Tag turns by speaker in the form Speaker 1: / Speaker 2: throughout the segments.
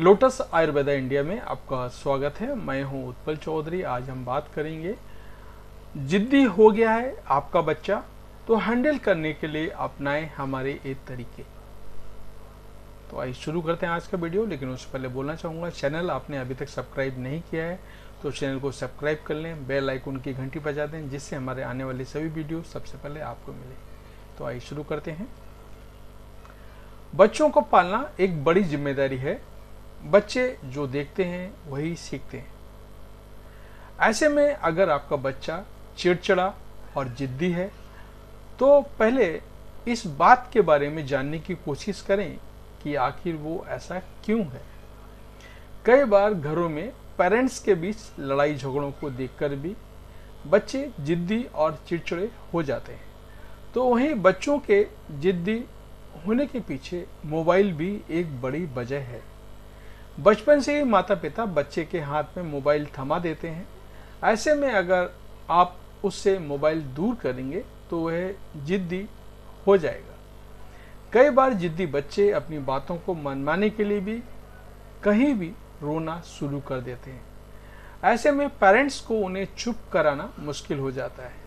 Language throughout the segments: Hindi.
Speaker 1: लोटस आयुर्वेदा इंडिया में आपका स्वागत है। मैं हूँ उत्पल चौधरी। आज हम बात करेंगे, जिद्दी हो गया है आपका बच्चा तो हैंडल करने के लिए अपनाएँ हमारे एक तरीके। तो आइए शुरू करते हैं आज का वीडियो, लेकिन उससे पहले बोलना चाहूँगा, चैनल आपने अभी तक सब्सक्राइब नहीं किया है तो चैनल को सब्सक्राइब कर लें, बेल आइकन की घंटी बजा दें, जिससे हमारे आने वाले सभी वीडियो सबसे पहले आपको मिले। तो आइए शुरू करते हैं। बच्चों को पालना एक बड़ी ज़िम्मेदारी है बच्चे जो देखते हैं, वही सीखते हैं। ऐसे में अगर आपका बच्चा चिड़चिड़ा और जिद्दी है तो पहले इस बात के बारे में जानने की कोशिश करें कि आखिर वो ऐसा क्यों है। कई बार घरों में पेरेंट्स के बीच लड़ाई झगड़ों को देखकर भी बच्चे जिद्दी और चिड़चिड़े हो जाते हैं। तो वहीं बच्चों के जिद्दी होने के पीछे मोबाइल भी एक बड़ी वजह है। बचपन से ही माता पिता बच्चे के हाथ में मोबाइल थमा देते हैं। ऐसे में अगर आप उससे मोबाइल दूर करेंगे तो वह जिद्दी हो जाएगा। कई बार जिद्दी बच्चे अपनी बातों को मनवाने के लिए भी कहीं भी रोना शुरू कर देते हैं। ऐसे में पेरेंट्स को उन्हें चुप कराना मुश्किल हो जाता है।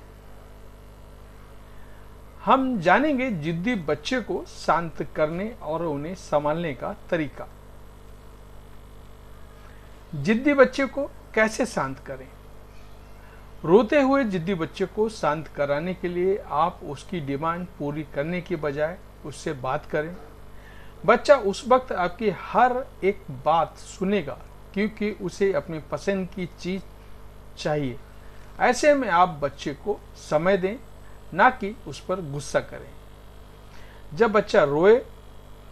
Speaker 1: हम जानेंगे जिद्दी बच्चे को शांत करने और उन्हें संभालने का तरीका। जिद्दी बच्चे को कैसे शांत करें? रोते हुए जिद्दी बच्चे को शांत कराने के लिए आप उसकी डिमांड पूरी करने की बजाय उससे बात करें। बच्चा उस वक्त आपकी हर एक बात सुनेगा क्योंकि उसे अपनी पसंद की चीज़ चाहिए। ऐसे में आप बच्चे को समय दें, ना कि उस पर गुस्सा करें। जब बच्चा रोए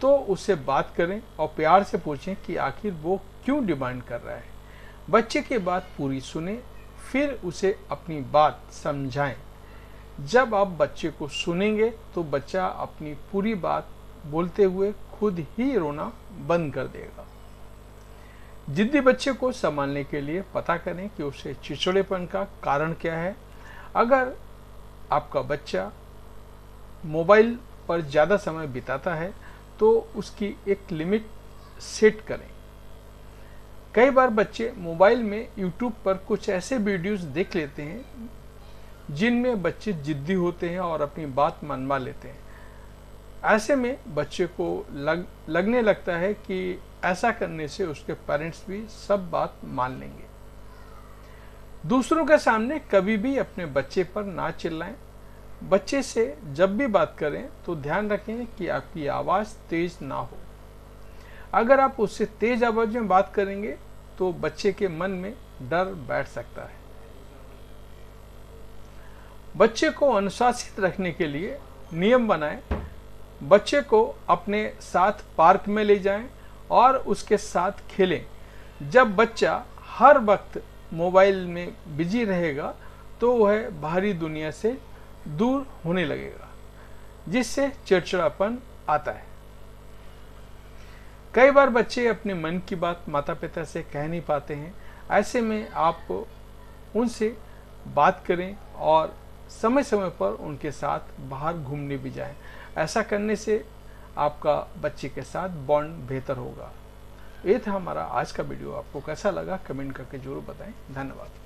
Speaker 1: तो उससे बात करें और प्यार से पूछें कि आखिर वो क्यों डिमांड कर रहा है? बच्चे की बात पूरी सुने, फिर उसे अपनी बात समझाएँ। जब आप बच्चे को सुनेंगे तो बच्चा अपनी पूरी बात बोलते हुए खुद ही रोना बंद कर देगा। जिद्दी बच्चे को संभालने के लिए पता करें कि उसे चिचड़ेपन का कारण क्या है। अगर आपका बच्चा मोबाइल पर ज़्यादा समय बिताता है तो उसकी एक लिमिट सेट करें। कई बार बच्चे मोबाइल में यूट्यूब पर कुछ ऐसे वीडियोस देख लेते हैं, जिनमें बच्चे जिद्दी होते हैं और अपनी बात मनवा लेते हैं। ऐसे में बच्चे को लग, लगने लगता है कि ऐसा करने से उसके पेरेंट्स भी सब बात मान लेंगे। दूसरों के सामने कभी भी अपने बच्चे पर ना चिल्लाएँ। बच्चे से जब भी बात करें तो ध्यान रखें कि आपकी आवाज़ तेज ना हो। अगर आप उससे तेज आवाज़ में बात करेंगे तो बच्चे के मन में डर बैठ सकता है। बच्चे को अनुशासित रखने के लिए नियम बनाएँ। बच्चे को अपने साथ पार्क में ले जाएँ और उसके साथ खेलें। जब बच्चा हर वक्त मोबाइल में बिज़ी रहेगा तो वह बाहरी दुनिया से दूर होने लगेगा, जिससे चिड़चिड़ापन आता है। कई बार बच्चे अपने मन की बात माता पिता से कह नहीं पाते हैं। ऐसे में आप उनसे बात करें और समय समय पर उनके साथ बाहर घूमने भी जाएँ। ऐसा करने से आपका बच्चे के साथ बॉन्ड बेहतर होगा। ये था हमारा आज का वीडियो। आपको कैसा लगा कमेंट करके ज़रूर बताएँ। धन्यवाद।